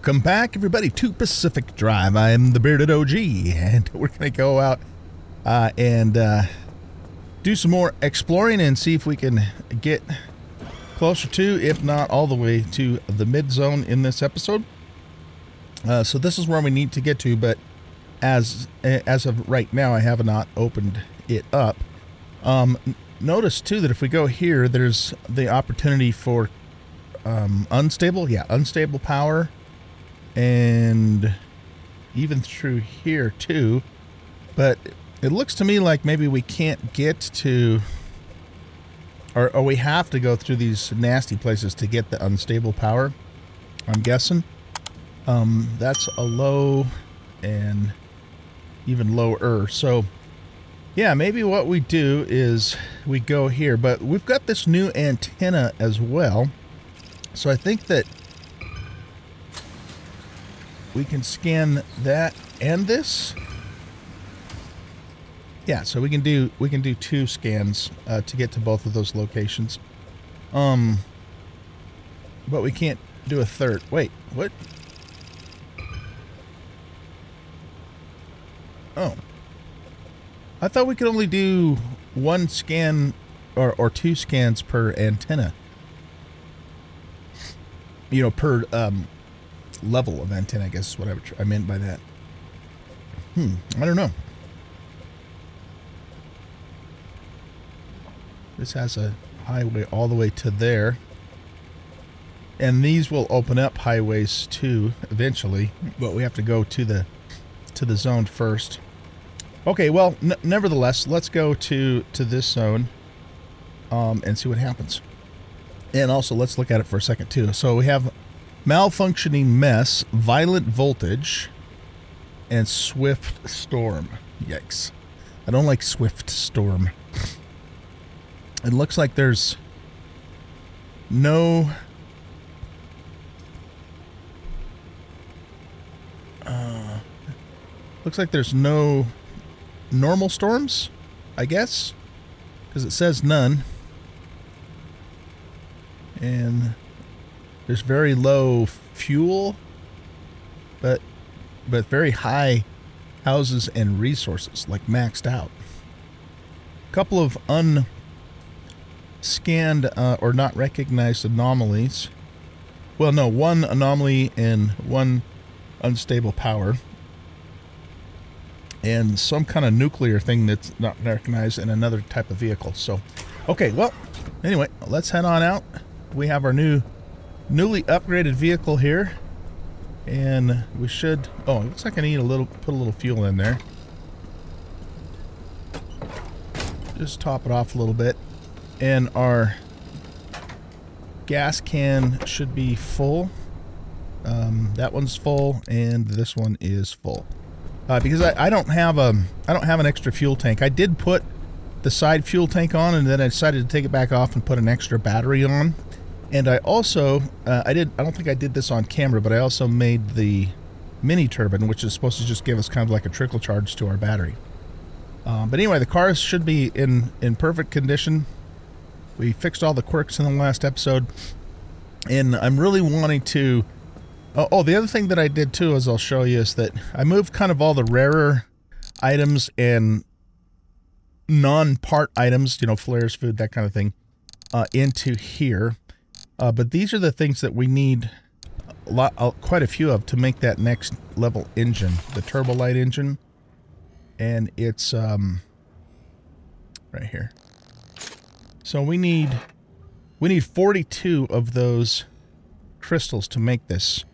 Welcome back, everybody, to Pacific Drive. I am the Bearded OG, and we're going to go out uh, and uh, do some more exploring and see if we can get closer to, if not all the way to the mid zone in this episode. Uh, so this is where we need to get to, but as as of right now, I have not opened it up. Um, notice too that if we go here, there's the opportunity for um, unstable, yeah, unstable power and even through here too. But it looks to me like maybe we can't get to, or, or we have to go through these nasty places to get the unstable power. I'm guessing. Um, that's a low and even lower. So, yeah, maybe what we do is we go here, but we've got this new antenna as well. So I think that we can scan that and this. Yeah, so we can do we can do two scans uh, to get to both of those locations. Um, but we can't do a third. Wait, what? Oh, I thought we could only do one scan or or two scans per antenna. You know, per um, level of antenna, I guess is what I meant by that. Hmm, I don't know. This has a highway all the way to there. And these will open up highways too eventually, but we have to go to the to the zone first. Okay, well, nevertheless, let's go to to this zone um, and see what happens. And also, let's look at it for a second too. So we have malfunctioning mess, violent voltage, and swift storm. Yikes. I don't like swift storm. It looks like there's no... Uh, looks like there's no normal storms, I guess, because it says none. And there's very low fuel, but but very high houses and resources, like maxed out. A couple of unscanned uh, or not recognized anomalies. Well, no, one anomaly and one unstable power. And some kind of nuclear thing that's not recognized in another type of vehicle. So, okay, well, anyway, let's head on out. We have our new newly upgraded vehicle here. And we should... Oh, it looks like I need a little... Put a little fuel in there. Just top it off a little bit. And our gas can should be full. Um, that one's full, and this one is full. Uh, because I, I don't have a I don't have an extra fuel tank. I did put the side fuel tank on, and then I decided to take it back off and put an extra battery on. And I also, uh, I did, I don't think I did this on camera, but I also made the mini turbine, which is supposed to just give us kind of like a trickle charge to our battery. Um, but anyway, the cars should be in, in perfect condition. We fixed all the quirks in the last episode. And I'm really wanting to... Oh, oh, the other thing that I did too, as I'll show you, is that I moved kind of all the rarer items and non-part items, you know, flares, food, that kind of thing, uh, into here. Uh, but these are the things that we need a lot, uh, quite a few of to make that next level engine, the turbo light engine. And it's um, right here. So we need we need 42 of those crystals to make this.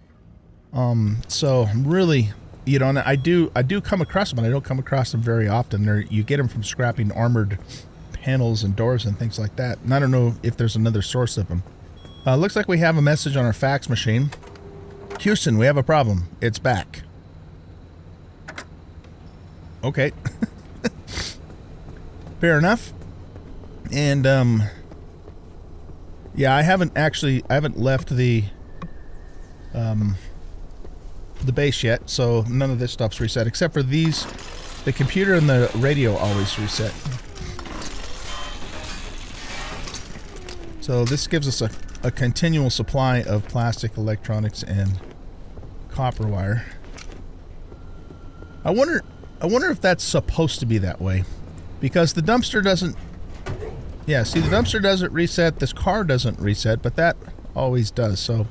Um, so really, you know, I do I do come across them, but I don't come across them very often. They're, you get them from scrapping armored panels and doors and things like that. And I don't know if there's another source of them. Uh, looks like we have a message on our fax machine. Houston, we have a problem. It's back. Okay. Fair enough. And, um... Yeah, I haven't actually... I haven't left the... Um... The base yet, so none of this stuff's reset. Except for these... The computer and the radio always reset. So this gives us a a continual supply of plastic, electronics, and copper wire. I wonder I wonder if that's supposed to be that way. Because the dumpster doesn't Yeah, see the dumpster doesn't reset, this car doesn't reset, but that always does. So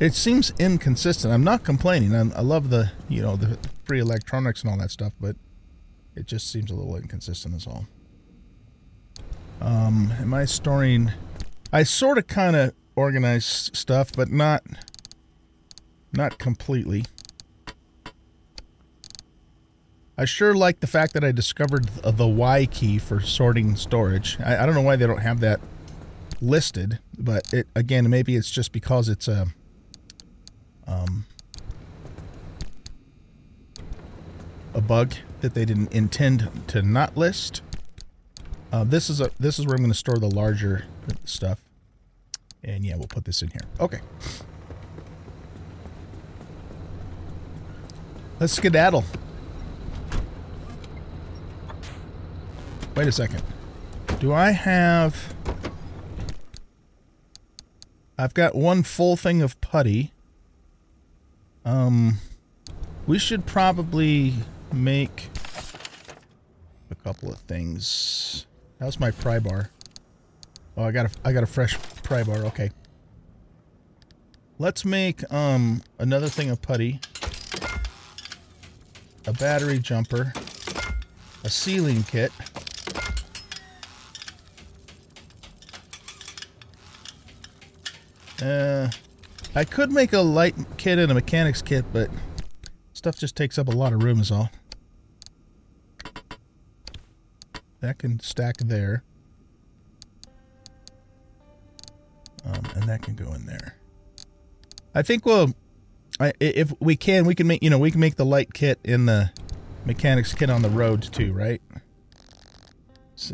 it seems inconsistent. I'm not complaining. I, I love the, you know, the free electronics and all that stuff, but it just seems a little inconsistent is all. Um, am I storing... I sort of kind of organize stuff, but not... Not completely. I sure like the fact that I discovered the Y key for sorting storage. I, I don't know why they don't have that listed, but it again, maybe it's just because it's a... Um, a bug that they didn't intend to not list. Uh, this is a this is where I'm going to store the larger stuff. And yeah, we'll put this in here. Okay. Let's skedaddle. Wait a second. Do I have... I've got one full thing of putty. Um, we should probably make a couple of things. How's my pry bar? Oh, I got a I got a fresh pry bar. Okay. Let's make um another thing of putty. A battery jumper. A sealing kit. Uh, I could make a light kit and a mechanics kit, but stuff just takes up a lot of room is all. That can stack there. That can go in there. I think we'll, I, if we can, we can make, you know, we can make the light kit in the mechanics kit on the road too, right?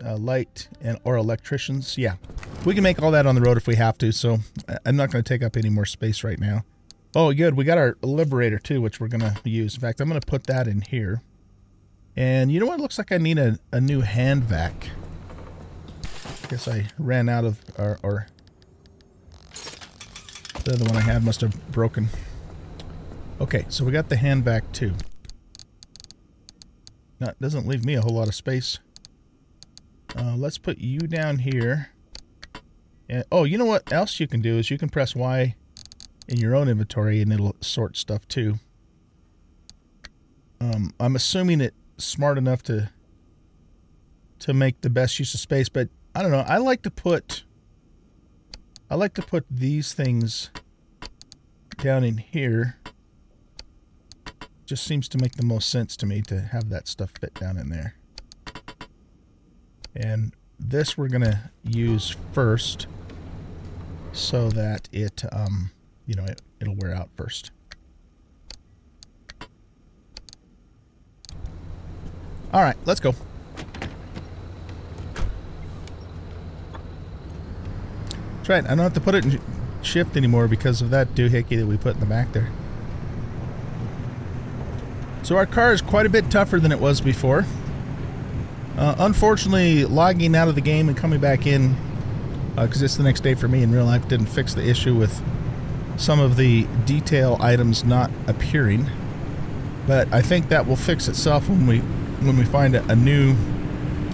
Uh, light and or electricians, yeah. We can make all that on the road if we have to, so I'm not going to take up any more space right now. Oh, good. We got our Liberator too, which we're going to use. In fact, I'm going to put that in here. And you know what? It looks like I need a, a new hand vac. I Guess I ran out of, or, or the other one I had must have broken. Okay, so we got the hand vac too. Now, it doesn't leave me a whole lot of space. Uh, let's put you down here. And, oh, you know what else you can do is you can press Y in your own inventory and it'll sort stuff too. Um, I'm assuming it's smart enough to to make the best use of space, but I don't know. I like to put I like to put these things down in here. Just seems to make the most sense to me to have that stuff fit down in there. And this we're going to use first so that it, um, you know, it, it'll wear out first. All right, let's go. That's right. I don't have to put it in shift anymore because of that doohickey that we put in the back there. So our car is quite a bit tougher than it was before. Uh, unfortunately, logging out of the game and coming back in, because uh, it's the next day for me in real life, didn't fix the issue with some of the detail items not appearing. But I think that will fix itself when we when we find a, a new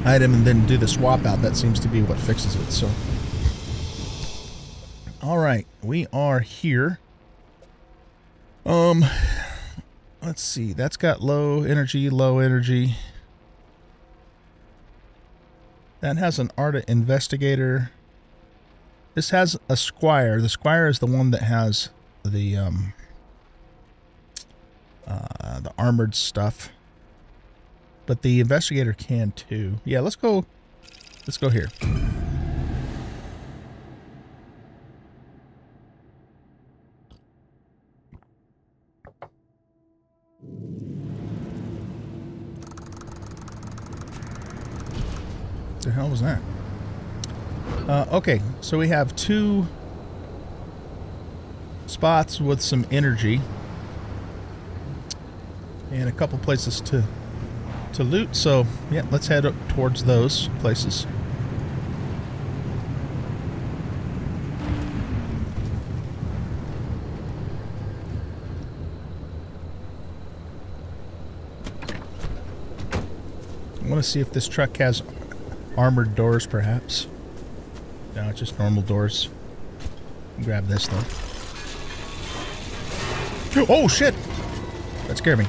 item and then do the swap out. That seems to be what fixes it. So, all right, we are here. Um, let's see. That's got low energy, low energy. That has an Arda Investigator. This has a Squire. The Squire is the one that has the um, uh, the armored stuff. But the Investigator can too. Yeah, let's go. Let's go here. The hell was that? Uh, okay, so we have two spots with some energy and a couple places to to loot. So yeah, let's head up towards those places. I want to see if this truck has armored doors, perhaps. No, it's just normal doors. Grab this, though. Oh, shit! That scared me.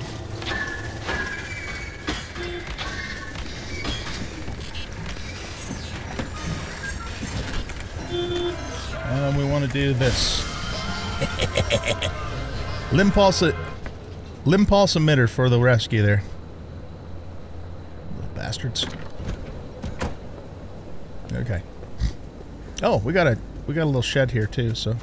And we want to do this. LIM pulse, LIM pulse emitter for the rescue there. Little bastards. Okay. Oh, we got a we got a little shed here too, so.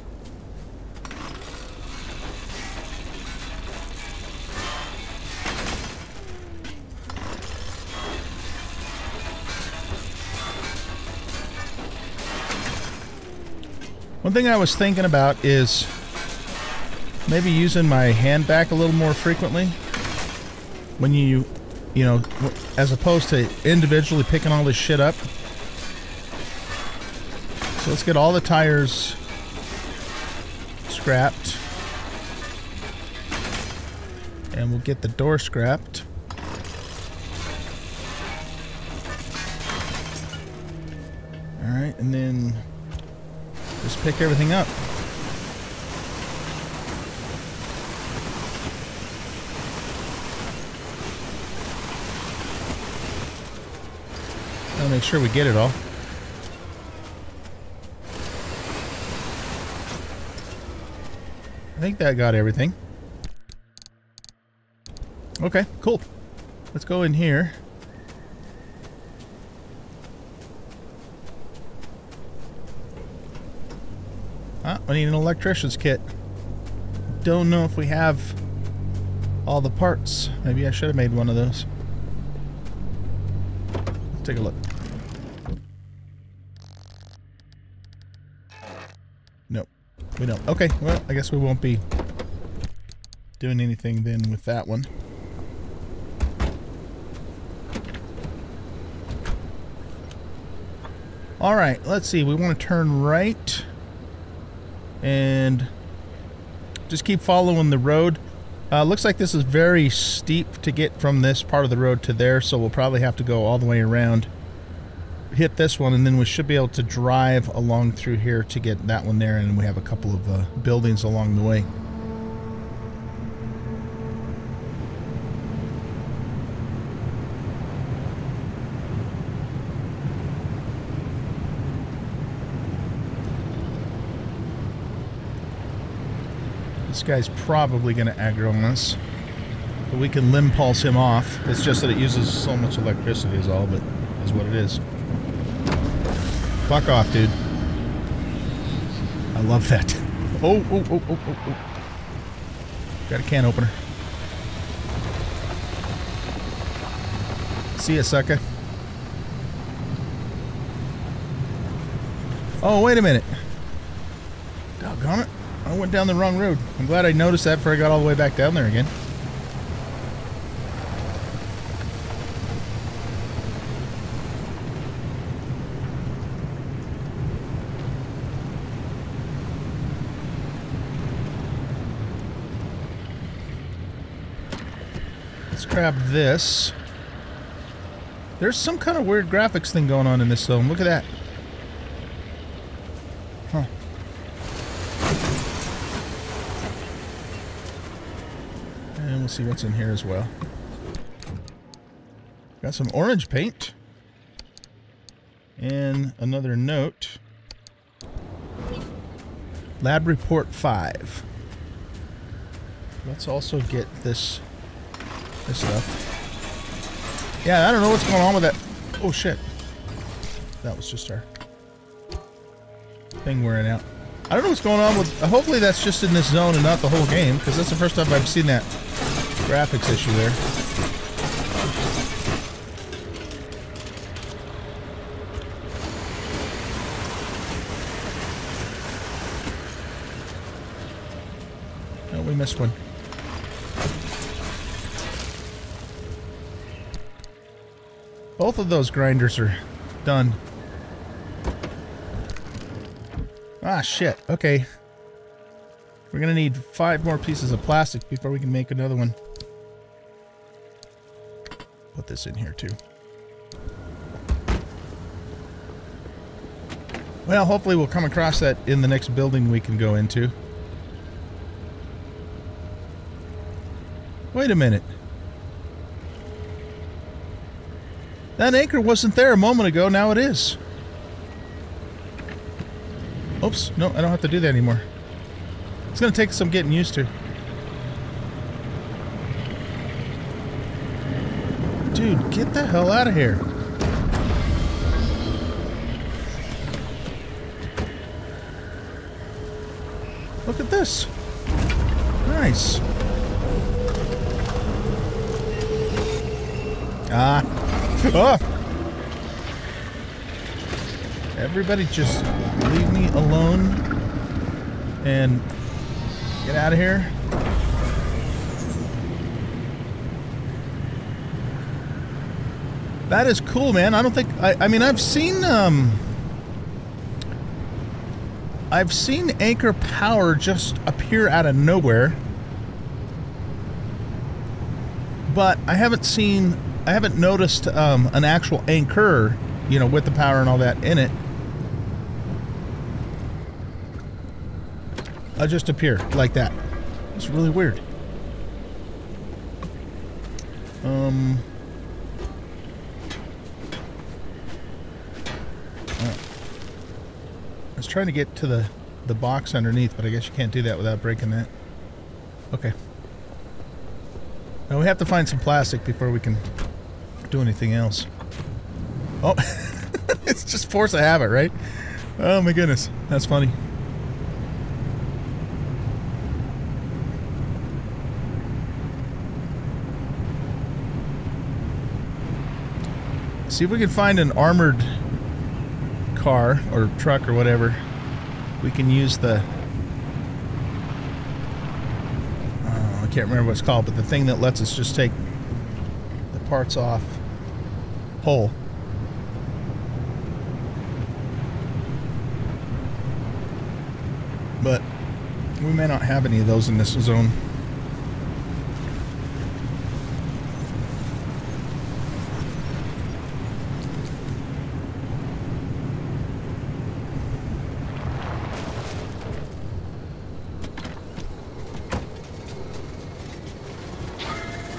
One thing I was thinking about is maybe using my hand vac a little more frequently when you, you know, as opposed to individually picking all this shit up. Let's get all the tires scrapped. And we'll get the door scrapped. Alright, and then just pick everything up. I'll make sure we get it all. I think that got everything. Okay, cool. Let's go in here. Ah, I need an electrician's kit. Don't know if we have all the parts. Maybe I should have made one of those. Let's take a look. We don't. Okay, well, I guess we won't be doing anything then with that one. All right, let's see. We want to turn right and just keep following the road. Uh, looks like this is very steep to get from this part of the road to there, so we'll probably have to go all the way around hit this one and then we should be able to drive along through here to get that one there and we have a couple of uh, buildings along the way. This guy's probably going to aggro on us. But we can LIM pulse him off. It's just that it uses so much electricity is all, but is what it is. Fuck off, dude. I love that. Oh, oh, oh, oh, oh, oh. Got a can opener. See ya, sucker. Oh, wait a minute. Doggone it. I went down the wrong road. I'm glad I noticed that before I got all the way back down there again. Grab this. There's some kind of weird graphics thing going on in this zone. Look at that. Huh. And we'll see what's in here as well. Got some orange paint. And another note. Lab report 5. Let's also get this this stuff. Yeah, I don't know what's going on with that. Oh, shit. That was just our thing wearing out. I don't know what's going on with... Uh, hopefully that's just in this zone and not the whole game, because that's the first time I've seen that graphics issue there. Oh, we missed one. Both of those grinders are done. Ah, shit. Okay. We're gonna need five more pieces of plastic before we can make another one. Put this in here, too. Well, hopefully we'll come across that in the next building we can go into. Wait a minute. That anchor wasn't there a moment ago, now it is. Oops, no, I don't have to do that anymore. It's to take some getting used to. Dude, get the hell out of here. Look at this. Nice. Ah. Oh. Everybody just leave me alone and get out of here. That is cool, man. I don't think I I mean I've seen um I've seen anchor power just appear out of nowhere. But I haven't seen I haven't noticed um, an actual anchor, you know, with the power and all that in it. I just appear like that. It's really weird. Um I was trying to get to the, the box underneath, but I guess you can't do that without breaking that. Okay. Now we have to find some plastic before we can do anything else. Oh, it's just force of habit, right? Oh my goodness, that's funny. See if we can find an armored car or truck or whatever, we can use the. Uh, I can't remember what it's called, but the thing that lets us just take the parts off whole. But we may not have any of those in this zone.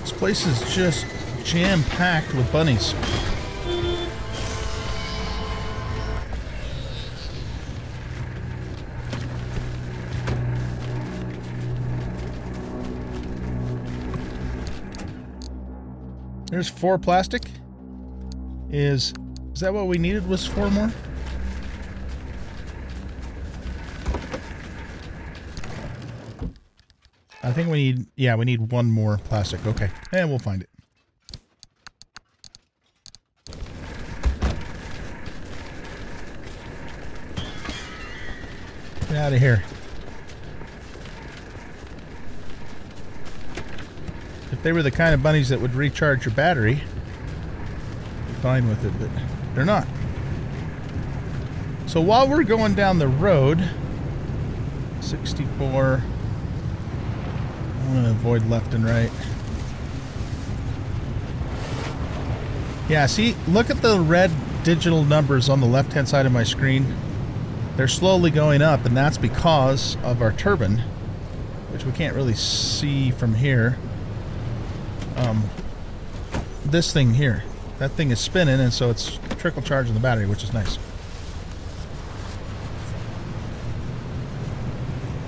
This place is just jam-packed with bunnies. There's four plastic. Is is that what we needed was four more? I think we need, yeah, we need one more plastic. Okay. And we'll find it. Get out of here. If they were the kind of bunnies that would recharge your battery, fine with it, but they're not. So while we're going down the road, 64... I'm going to avoid left and right. Yeah, see, look at the red digital numbers on the left-hand side of my screen. They're slowly going up, and that's because of our turbine, which we can't really see from here. Um, this thing here. That thing is spinning, and so it's trickle charging the battery, which is nice.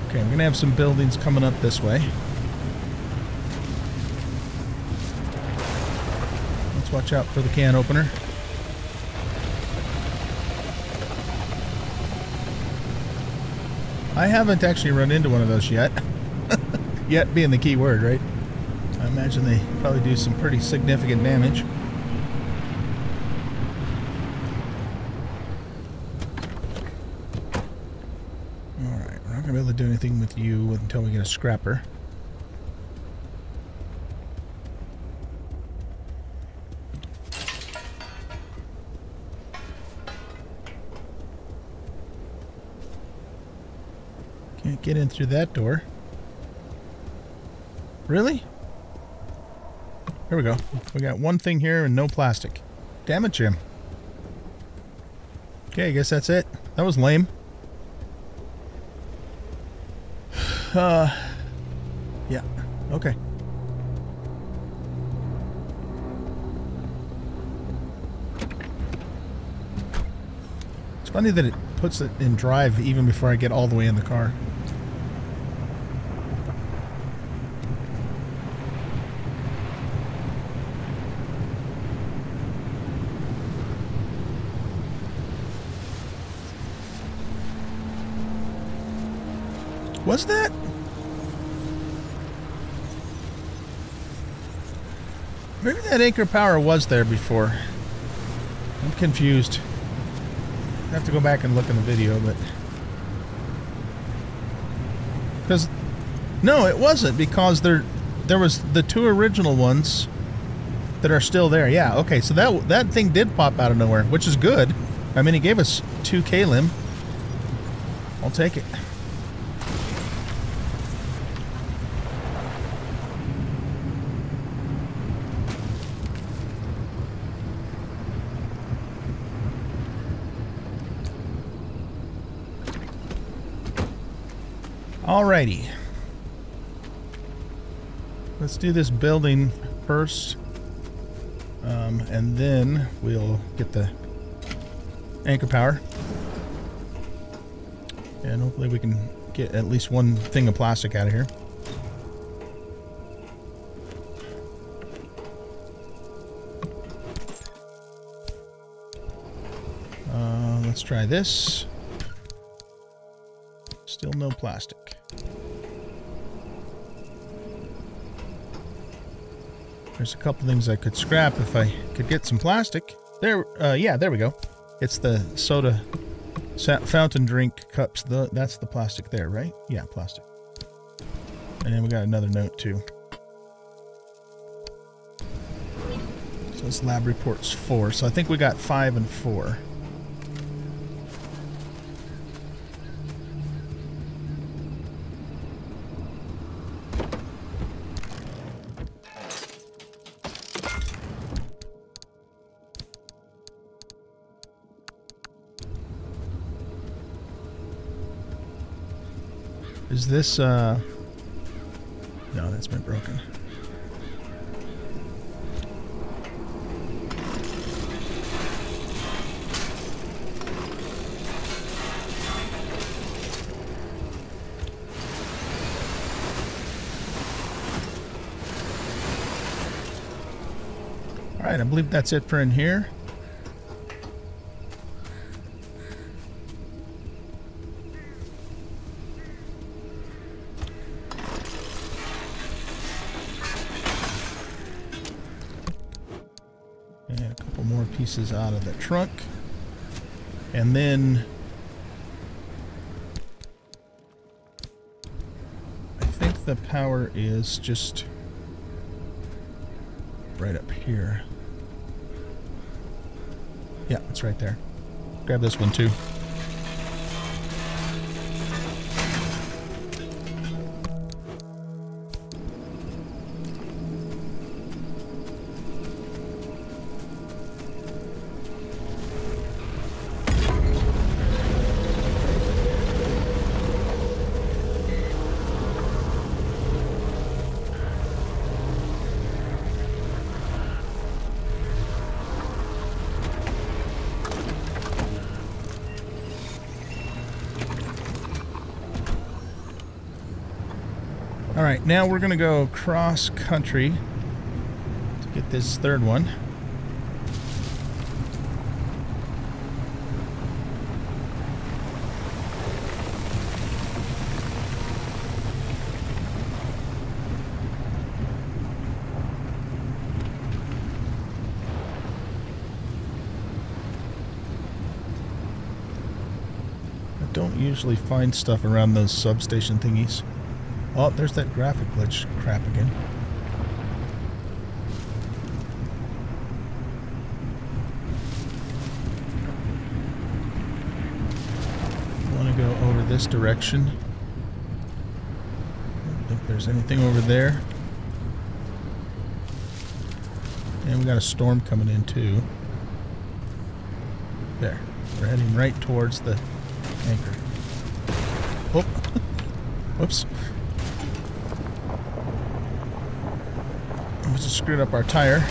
Okay, I'm going to have some buildings coming up this way. Let's watch out for the can opener. I haven't actually run into one of those yet. yet being the key word, right? Imagine they probably do some pretty significant damage. Alright, we're not going to be able to do anything with you until we get a scrapper. Can't get in through that door. Really? Here we go. We got one thing here and no plastic. Damn it, Jim. Okay, I guess that's it. That was lame. Uh, yeah. Okay. It's funny that it puts it in drive even before I get all the way in the car. Was that? Maybe that anchor power was there before. I'm confused. I have to go back and look in the video, but... Because... No, it wasn't, because there there was the two original ones that are still there. Yeah, okay, so that that thing did pop out of nowhere, which is good. I mean, he gave us 2 K-Lim. I'll take it. Alrighty. Let's do this building first. Um, and then we'll get the anchor power. And hopefully we can get at least one thing of plastic out of here. Uh, let's try this. Still no plastic. There's a couple things I could scrap if I could get some plastic. There, uh, yeah, there we go. It's the soda fountain drink cups. The, that's the plastic there, right? Yeah, plastic. And then we got another note too. So this lab report's four. So I think we got five and four. Is this, uh... No, that's been broken. Alright, I believe that's it for in here. Pieces out of the trunk. And then I think the power is just right up here. Yeah, it's right there. Grab this one too. Now we're gonna go cross country to get this third one. I don't usually find stuff around those substation thingies. Oh, there's that graphic glitch crap again. I want to go over this direction. I don't think there's anything over there. And we got a storm coming in too. There. We're heading right towards the Anchor. Whoop. Oh. Whoops. We just screwed up our tire.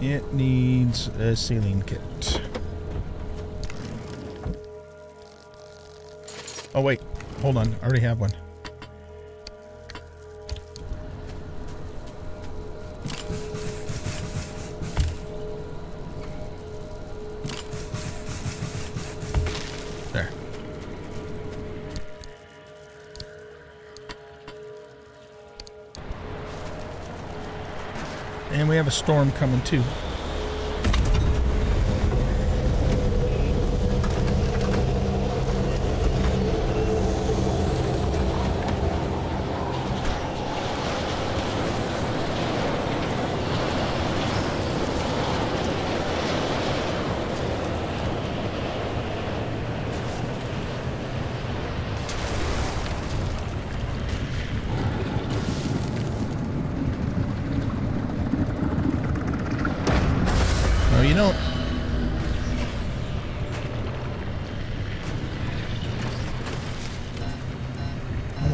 It needs a sealing kit. Oh wait, hold on. I already have one. Storm coming too.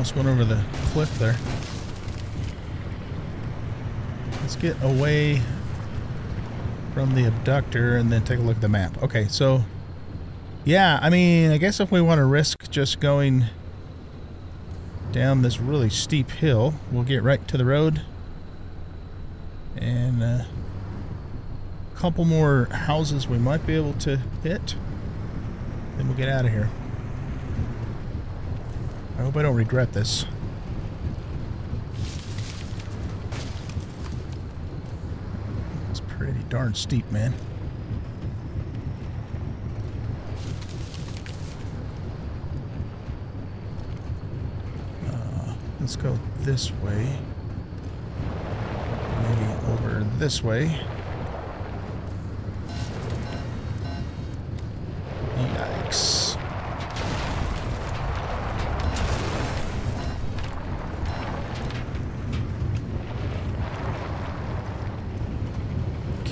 Almost went over the cliff there. Let's get away from the abductor and then take a look at the map. Okay, so yeah, I mean, I guess if we want to risk just going down this really steep hill, we'll get right to the road and uh, couple more houses we might be able to hit. Then we'll get out of here. I hope I don't regret this. It's pretty darn steep, man. Uh, let's go this way. Maybe over this way.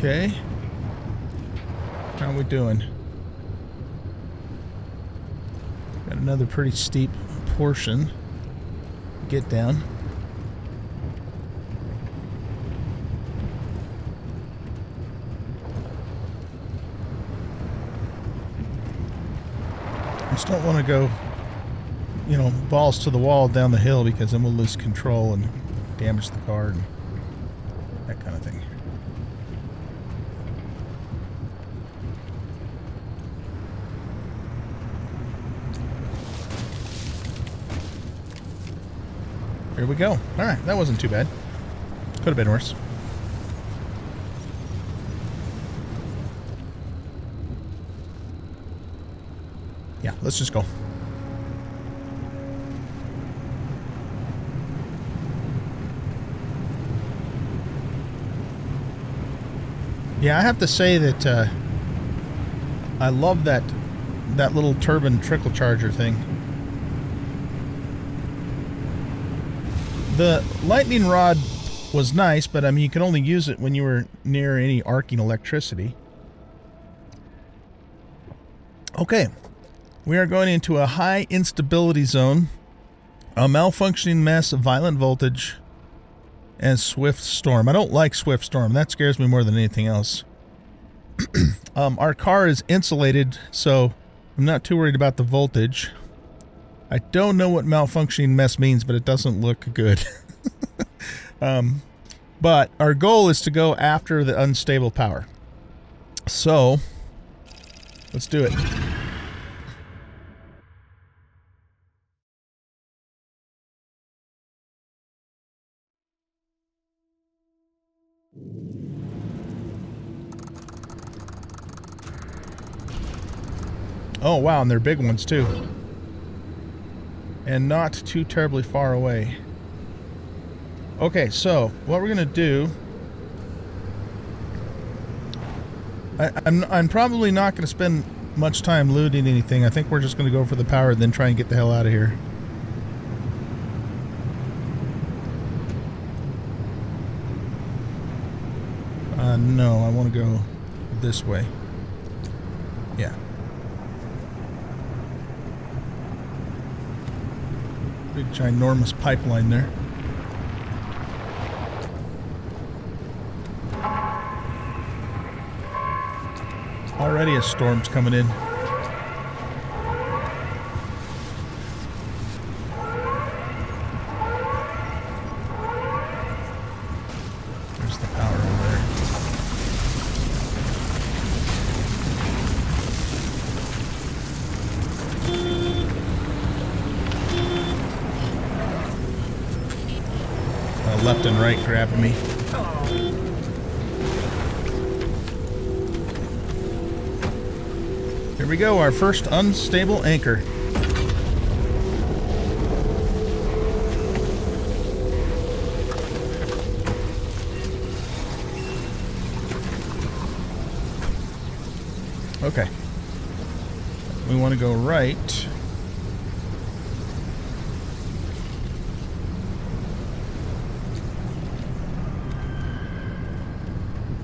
Okay. How we doing? Got another pretty steep portion. Get down. I just don't want to go, you know, balls to the wall down the hill because then we'll lose control and damage the car and that kind of thing. Here we go. All right, that wasn't too bad. Could have been worse. Yeah, let's just go. Yeah, I have to say that uh, I love that that little turbine trickle charger thing. The lightning rod was nice, but I mean you can only use it when you were near any arcing electricity. Okay, we are going into a high instability zone, a malfunctioning mess, of violent voltage, and swift storm. I don't like swift storm. That scares me more than anything else. um, our car is insulated, so I'm not too worried about the voltage. I don't know what malfunctioning mess means, but it doesn't look good. um, but our goal is to go after the unstable power. So, let's do it. Oh, wow, and they're big ones, too. And not too terribly far away. Okay, so, what we're going to do... I, I'm, I'm probably not going to spend much time looting anything. I think we're just going to go for the power and then try and get the hell out of here. Uh, no, I want to go this way. Yeah. Big ginormous pipeline there. Already a storm's coming in. First unstable anchor. Okay. We want to go right.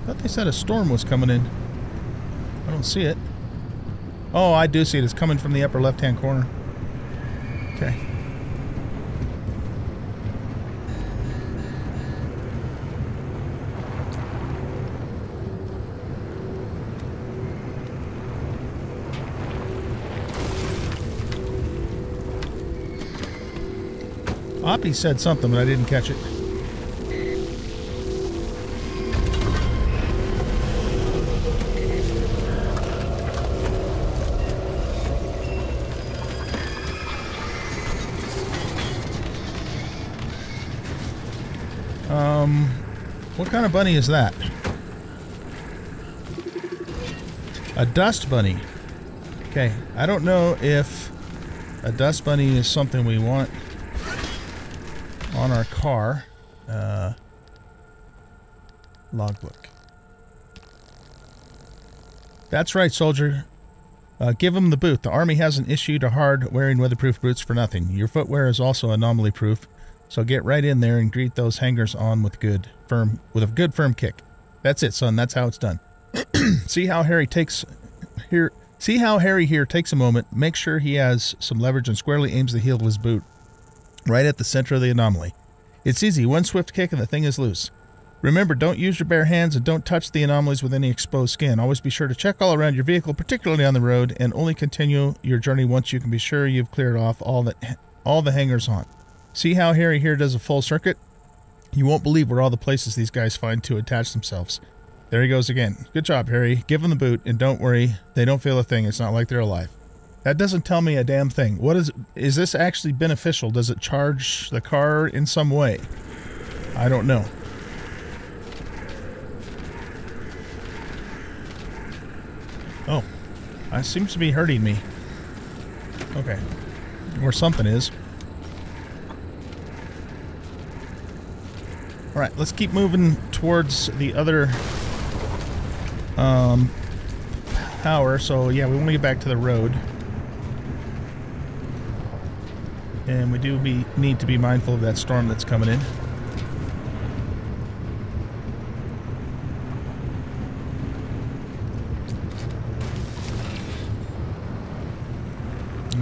thought they said a storm was coming in. I don't see it. Oh, I do see it. It's coming from the upper left-hand corner. Okay. Oppy said something, but I didn't catch it. Of bunny is that? A dust bunny. Okay, I don't know if a dust bunny is something we want on our car. Uh, logbook. That's right, soldier. Uh, give him the boot. The army hasn't issued a hard wearing weatherproof boots for nothing. Your footwear is also anomaly proof, so get right in there and greet those hangers on with good firm with a good firm kick. That's it, son. That's how it's done. see how Harry takes here. See how Harry here takes a moment, makes sure he has some leverage, and squarely aims the heel of his boot right at the center of the anomaly. It's easy. One swift kick and the thing is loose. Remember, don't use your bare hands and don't touch the anomalies with any exposed skin. Always be sure to check all around your vehicle, particularly on the road, and only continue your journey once you can be sure you've cleared off all that all the hangers on. See how Harry here does a full circuit? You won't believe where all the places these guys find to attach themselves. There he goes again. Good job, Harry. Give him the boot, and don't worry, they don't feel a thing. It's not like they're alive. That doesn't tell me a damn thing. What is is this actually beneficial? Does it charge the car in some way? I don't know. Oh, that seems to be hurting me. Okay, or something is. All right, let's keep moving towards the other um, power. So yeah, we want to get back to the road. And we do be, need to be mindful of that storm that's coming in.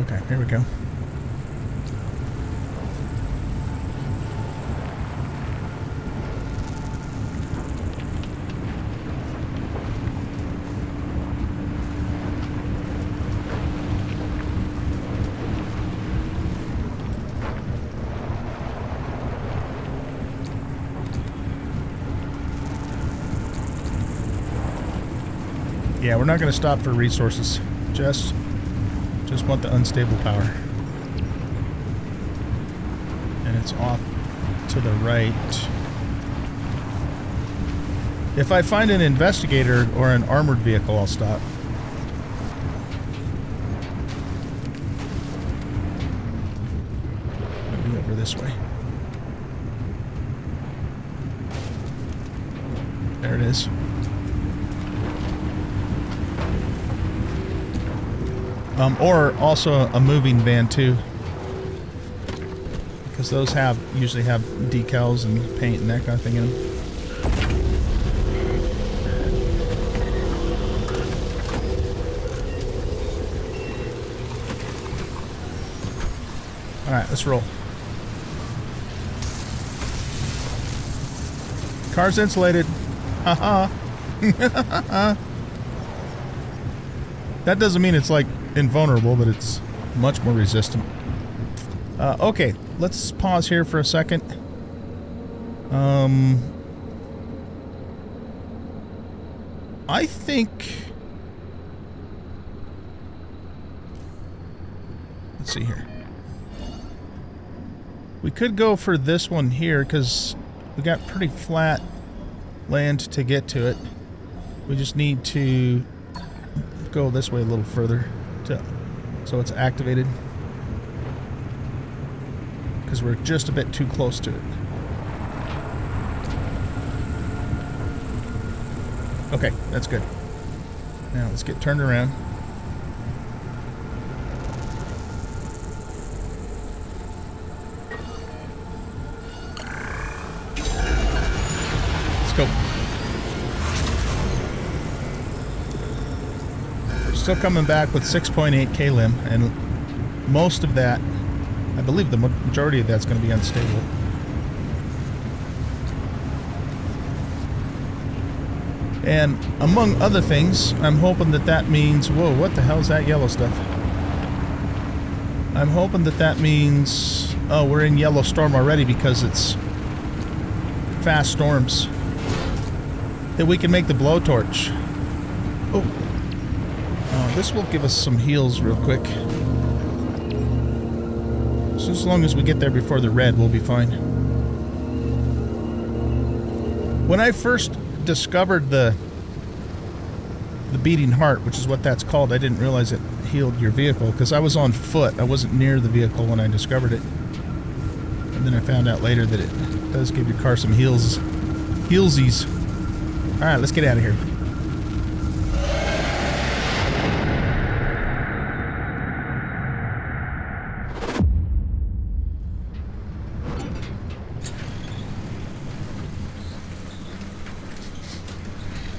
Okay, here we go. We're not going to stop for resources. Just, just want the unstable power. And it's off to the right. If I find an investigator or an armored vehicle, I'll stop. Maybe over this way. There it is. Um, or also a moving van too. Because those have usually have decals and paint and that kind of thing in them. All right, let's roll. Car's insulated. Haha. that doesn't mean it's like invulnerable, but it's much more resistant. Uh, okay, let's pause here for a second. Um, I think. Let's see here. We could go for this one here because we got pretty flat land to get to it. We just need to go this way a little further to, so it's activated. Because we're just a bit too close to it. Okay, that's good. Now let's get turned around. go. We're still coming back with 6.8 klim, and most of that, I believe the majority of that's going to be unstable. And among other things, I'm hoping that that means, whoa, what the hell's that yellow stuff? I'm hoping that that means, oh, we're in yellow storm already because it's fast storms that we can make the blowtorch. This will give us some heals real quick. So as long as we get there before the red, we'll be fine. When I first discovered the the beating heart, which is what that's called, I didn't realize it healed your vehicle because I was on foot. I wasn't near the vehicle when I discovered it. And then I found out later that it does give your car some heals, heelsies. Alright, let's get out of here.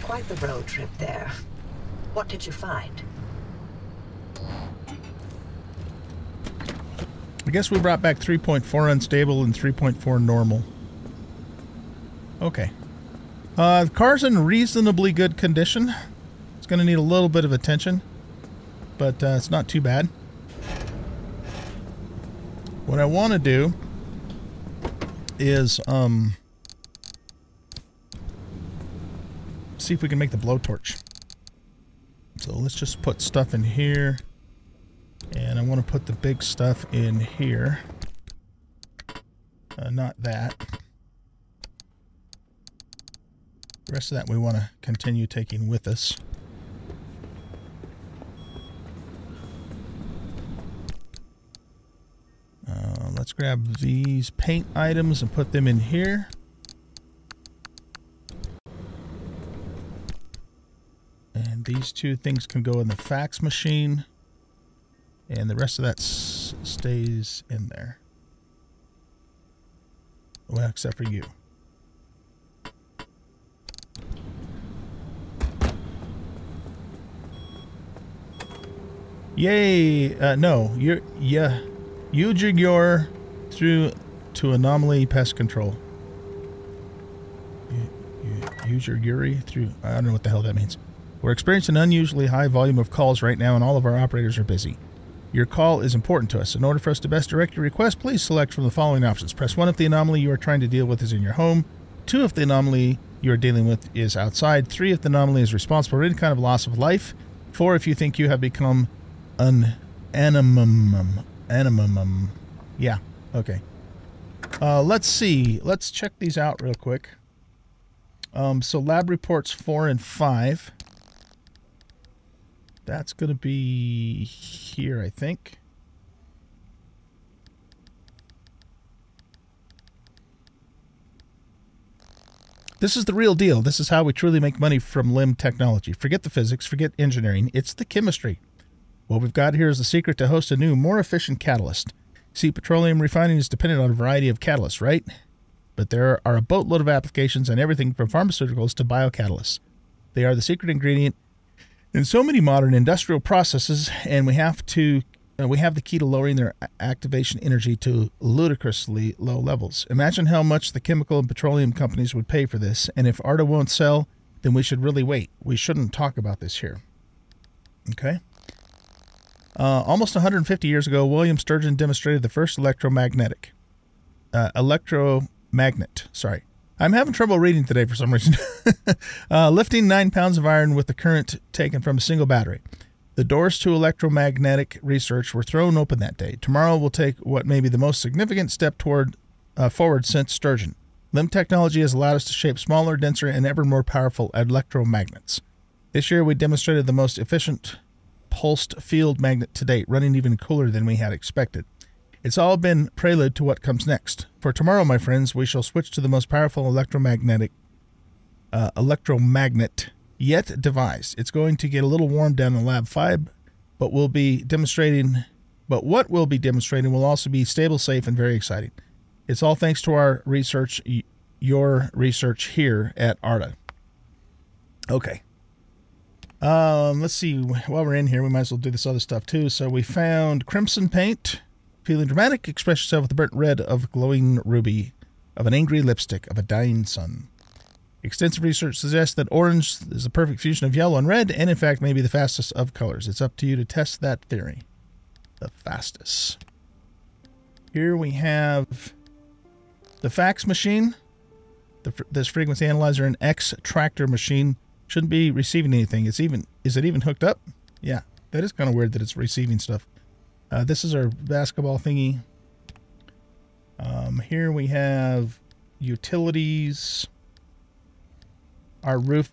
Quite the road trip there. What did you find? I guess we brought back 3.4 unstable and 3.4 normal. Okay. Uh, the car's in reasonably good condition. It's going to need a little bit of attention, but uh, it's not too bad. What I want to do is um, see if we can make the blowtorch. So let's just put stuff in here. And I want to put the big stuff in here. Uh, not that. The rest of that we want to continue taking with us. Uh, let's grab these paint items and put them in here. And these two things can go in the fax machine. And the rest of that stays in there. Well, except for you. Yay! Uh, no, you're yeah, Ujigyor through to anomaly pest control. Use your Yuri through. I don't know what the hell that means. We're experiencing an unusually high volume of calls right now, and all of our operators are busy. Your call is important to us. In order for us to best direct your request, please select from the following options. Press 1 if the anomaly you are trying to deal with is in your home. 2 if the anomaly you are dealing with is outside. 3 if the anomaly is responsible for any kind of loss of life. 4 if you think you have become an animum. Animum. Yeah. Okay. Uh, let's see. Let's check these out real quick. Um, so lab reports four and five. That's going to be here, I think. This is the real deal. This is how we truly make money from LIM technology. Forget the physics, forget engineering. It's the chemistry. What we've got here is the secret to host a new, more efficient catalyst. See, petroleum refining is dependent on a variety of catalysts, right? But there are a boatload of applications on everything from pharmaceuticals to biocatalysts. They are the secret ingredient in so many modern industrial processes, and we have to uh, we have the key to lowering their activation energy to ludicrously low levels. Imagine how much the chemical and petroleum companies would pay for this, and if ARDA won't sell, then we should really wait. We shouldn't talk about this here. Okay? Uh, almost 150 years ago, William Sturgeon demonstrated the first electromagnetic uh, electromagnet. Sorry, I'm having trouble reading today for some reason. uh, lifting nine pounds of iron with the current taken from a single battery. The doors to electromagnetic research were thrown open that day. Tomorrow we'll take what may be the most significant step toward uh, forward since Sturgeon. LIM technology has allowed us to shape smaller, denser, and ever more powerful electromagnets. This year, we demonstrated the most efficient pulsed field magnet to date, running even cooler than we had expected. It's all been prelude to what comes next. For tomorrow, my friends, we shall switch to the most powerful electromagnetic uh, electromagnet yet devised. It's going to get a little warm down in Lab 5, but we'll be demonstrating but what we'll be demonstrating will also be stable, safe, and very exciting. It's all thanks to our research, your research here at ARDA. Okay. Um, let's see. While we're in here, we might as well do this other stuff too. So we found crimson paint. Feeling dramatic, express yourself with the burnt red of glowing ruby, of an angry lipstick, of a dying sun. Extensive research suggests that orange is the perfect fusion of yellow and red, and in fact may be the fastest of colors. It's up to you to test that theory. The fastest. Here we have the fax machine, the, this frequency analyzer, and X tractor machine shouldn't be receiving anything. It's even is it even hooked up? Yeah, that is kind of weird that it's receiving stuff. Uh, this is our basketball thingy. Um, here we have utilities. Our roof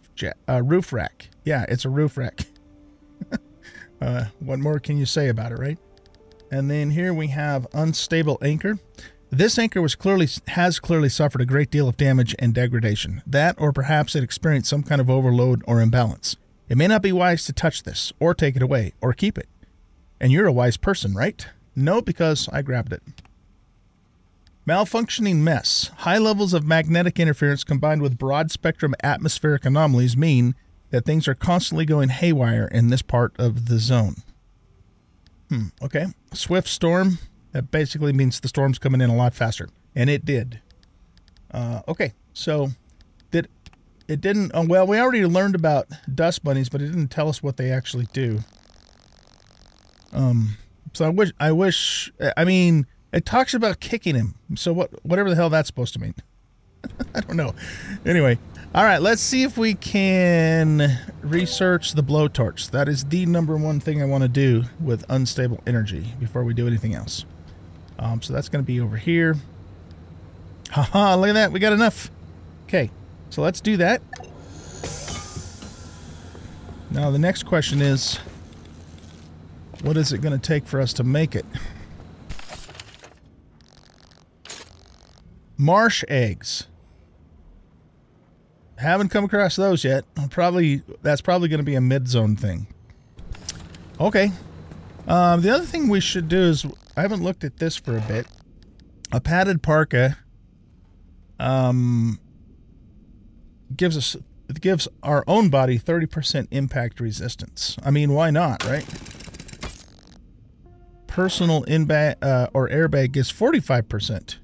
uh, roof rack. Yeah, it's a roof rack. uh, what more can you say about it, right? And then here we have unstable anchor. This anchor was clearly has clearly suffered a great deal of damage and degradation. That, or perhaps it experienced some kind of overload or imbalance. It may not be wise to touch this, or take it away, or keep it. And you're a wise person, right? No, because I grabbed it. Malfunctioning mess. High levels of magnetic interference combined with broad spectrum atmospheric anomalies mean that things are constantly going haywire in this part of the zone. Hmm, okay. Swift storm. That basically means the storm's coming in a lot faster. And it did. Uh, okay, so did it didn't. Oh, well, we already learned about dust bunnies, but it didn't tell us what they actually do. Um, so I wish. I wish. I mean, it talks about kicking him. So what? Whatever the hell that's supposed to mean. I don't know. Anyway, all right. Let's see if we can research the blowtorch. That is the number one thing I want to do with unstable energy before we do anything else. Um, so that's going to be over here. Haha, look at that. We got enough. Okay, so let's do that. Now the next question is, what is it going to take for us to make it? Marsh eggs. Haven't come across those yet. Probably that's probably going to be a mid-zone thing. Okay. Um, the other thing we should do is I haven't looked at this for a bit. A padded parka um, gives us gives our own body 30% impact resistance. I mean, why not, right? Personal in-bag uh, or airbag is 45%.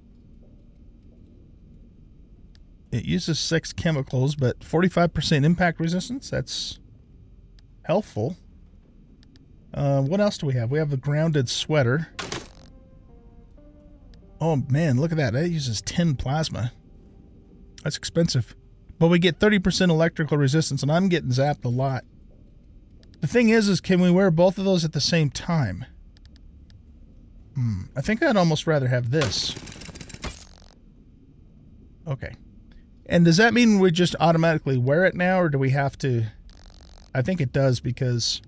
It uses six chemicals, but 45% impact resistance, that's helpful. Uh, what else do we have? We have a grounded sweater. Oh man, look at that. That uses 10 plasma. That's expensive. But we get 30% electrical resistance, and I'm getting zapped a lot. The thing is, is can we wear both of those at the same time? Hmm. I think I'd almost rather have this. Okay. And does that mean we just automatically wear it now, or do we have to... I think it does, because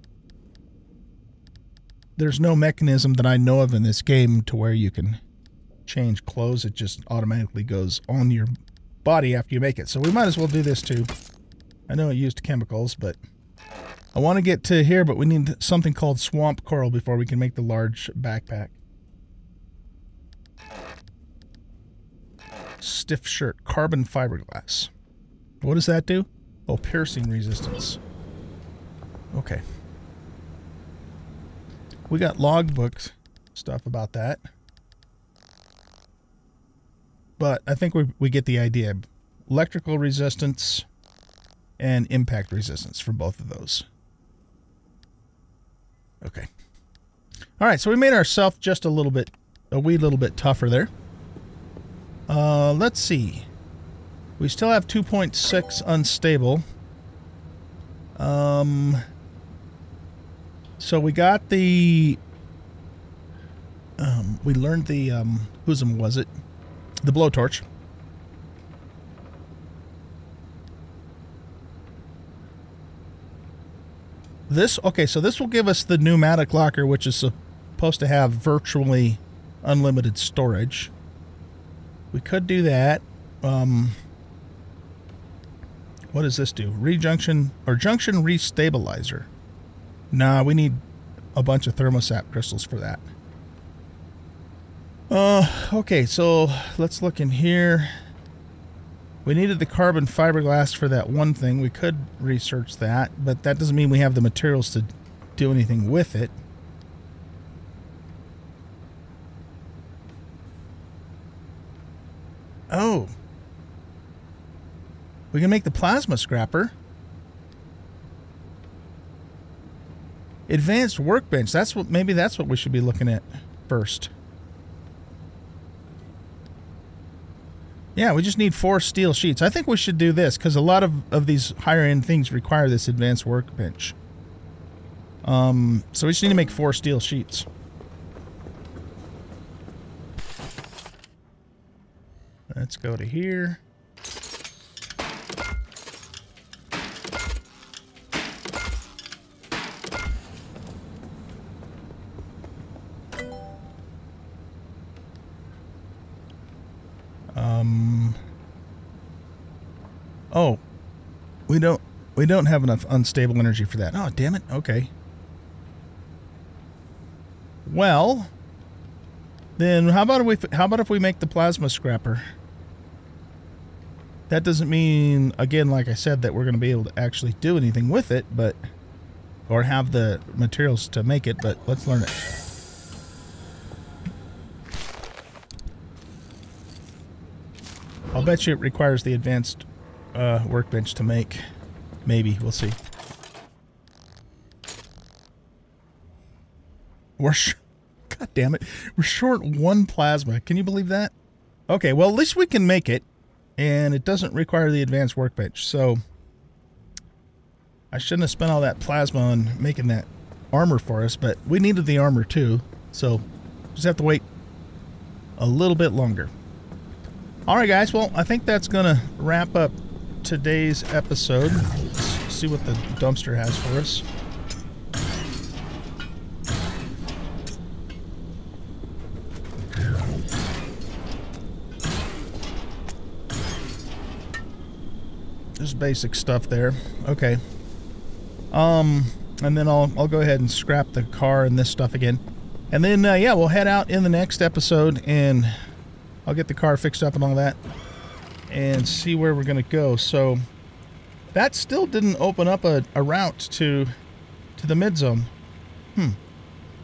there's no mechanism that I know of in this game to where you can change clothes. It just automatically goes on your body after you make it. So we might as well do this too. I know it used chemicals, but I want to get to here, but we need something called swamp coral before we can make the large backpack. Stiff shirt, carbon fiberglass. What does that do? Oh, piercing resistance. Okay. We got logbook stuff about that. But I think we, we get the idea. Electrical resistance and impact resistance for both of those. Okay. All right, so we made ourselves just a little bit, a wee little bit tougher there. Uh, let's see. We still have 2.6 unstable. Um, so we got the, um, we learned the, um, whos'em was it? The blowtorch. This, okay, so this will give us the pneumatic locker, which is supposed to have virtually unlimited storage. We could do that. Um, what does this do? Rejunction or junction restabilizer. Nah, we need a bunch of thermosap crystals for that. Uh, okay, so let's look in here. We needed the carbon fiberglass for that one thing. We could research that, but that doesn't mean we have the materials to do anything with it. Oh. We can make the plasma scrapper. Advanced workbench. That's what maybe that's what we should be looking at first. Yeah, we just need four steel sheets. I think we should do this because a lot of, of these higher end things require this advanced workbench. Um, so we just need to make four steel sheets. Let's go to here. Oh, we don't we don't have enough unstable energy for that. Oh, damn it. Okay. Well, then how about if we how about if we make the plasma scrapper? That doesn't mean again like I said that we're going to be able to actually do anything with it, but or have the materials to make it, but let's learn it. I'll bet you it requires the advanced uh, workbench to make. Maybe. We'll see. We're God damn it. We're short one plasma. Can you believe that? Okay, well, at least we can make it. And it doesn't require the advanced workbench. So, I shouldn't have spent all that plasma on making that armor for us. But we needed the armor too. So, just have to wait a little bit longer. All right, guys. Well, I think that's going to wrap up today's episode. Let's see what the dumpster has for us. Just basic stuff there. Okay. Um, and then I'll I'll go ahead and scrap the car and this stuff again. And then uh, yeah, we'll head out in the next episode and I'll get the car fixed up and all that and see where we're going to go. So that still didn't open up a, a route to to the mid zone. Hmm.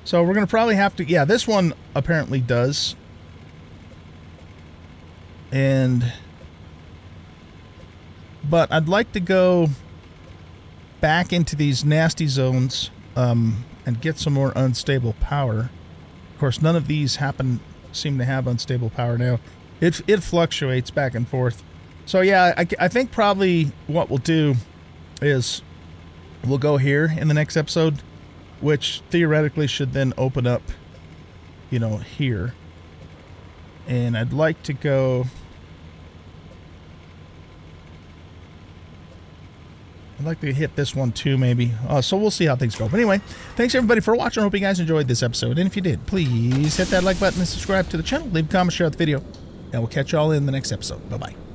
So we're going to probably have to yeah, this one apparently does. And but I'd like to go back into these nasty zones um, and get some more unstable power. Of course, none of these happen seem to have unstable power now. It, it fluctuates back and forth. So yeah, I, I think probably what we'll do is we'll go here in the next episode, which theoretically should then open up, you know, here. And I'd like to go... I'd like to hit this one too, maybe. Uh, so we'll see how things go. But anyway, thanks everybody for watching. I hope you guys enjoyed this episode. And if you did, please hit that like button and subscribe to the channel. Leave a comment, share the video. And we'll catch y'all in the next episode. Bye-bye.